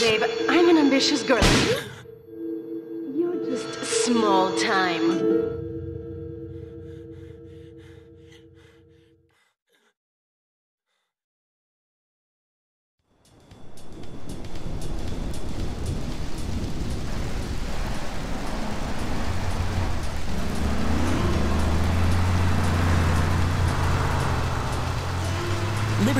Dave. I'm an ambitious girl.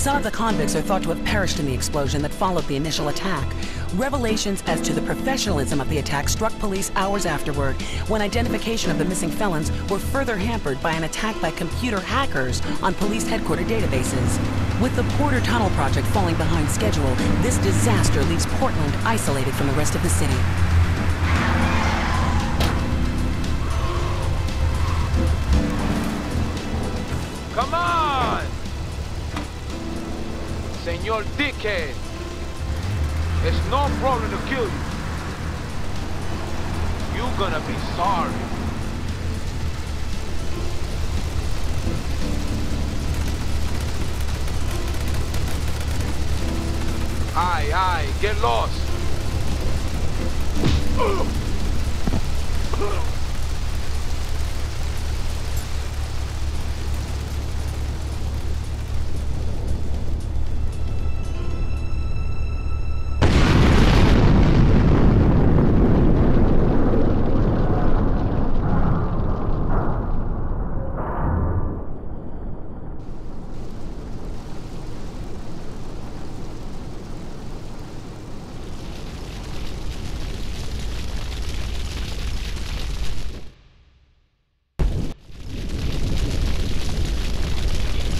Some of the convicts are thought to have perished in the explosion that followed the initial attack. Revelations as to the professionalism of the attack struck police hours afterward, when identification of the missing felons were further hampered by an attack by computer hackers on police headquarters databases. With the Porter Tunnel project falling behind schedule, this disaster leaves Portland isolated from the rest of the city. Senor Dickhead! It's no problem to kill you. You're gonna be sorry. Aye, aye, get lost.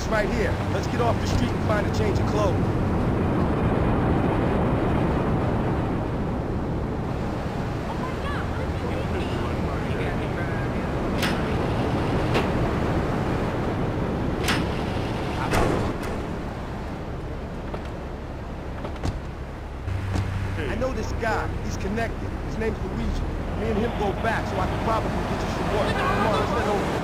place right here. Let's get off the street and find a change of clothes. I know this guy. He's connected. His name's Luigi. Me and him go back, so I can probably get you some work. Come on, let's head over.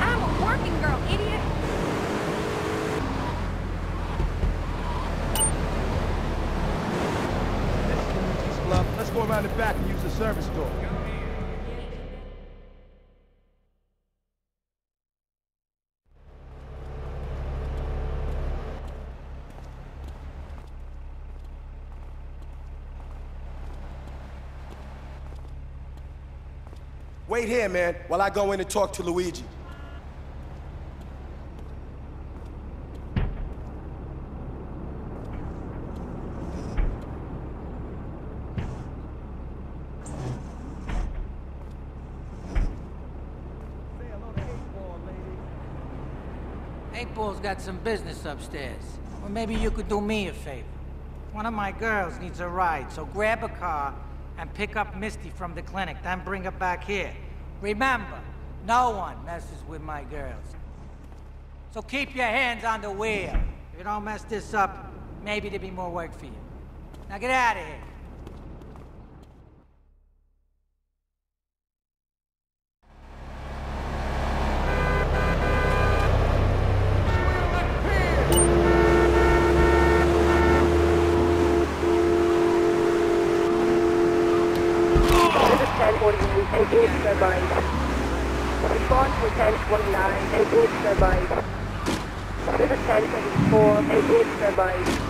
I'm a working girl, idiot. This is Luigi's Bluff. Let's go around the back and use the service door. Wait here, man, while I go in and talk to Luigi. Eight Ball's got some business upstairs. Or maybe you could do me a favor. One of my girls needs a ride, so grab a car and pick up Misty from the clinic, then bring her back here. Remember, no one messes with my girls. So keep your hands on the wheel. If you don't mess this up, maybe there'll be more work for you. Now get out of here. 1048, engage turbines. Respond to 1029, engage turbines. This is 1024, engage turbines.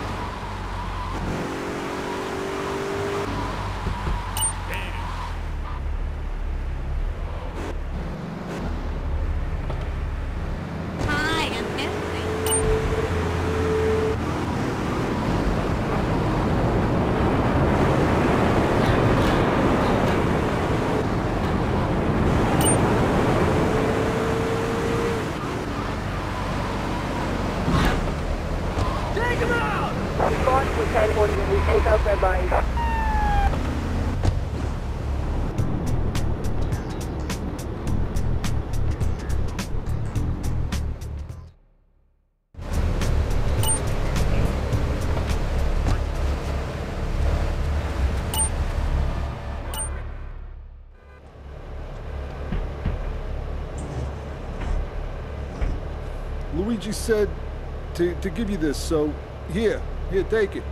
Luigi said to, to give you this, so here, here, take it.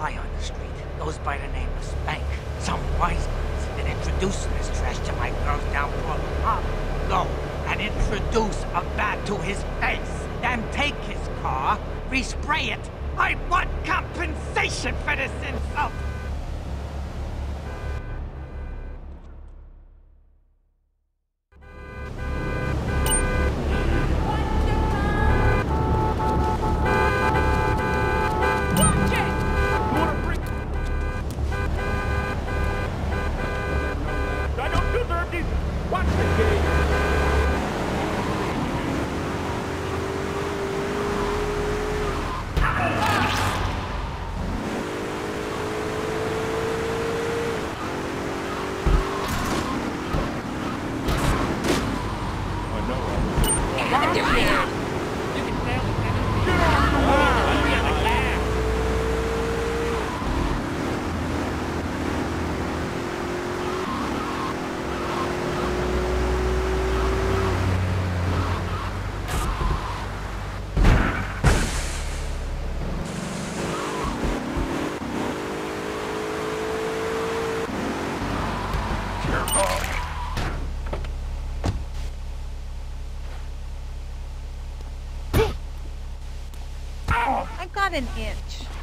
On the street. Goes by the name of Spank. Some wise have been introducing this trash to my girls down below. Pop, go and introduce a bat to his face. Then take his car, respray it. I want compensation for this insult. Watch it! I don't deserve these. Watch the game. I got an itch.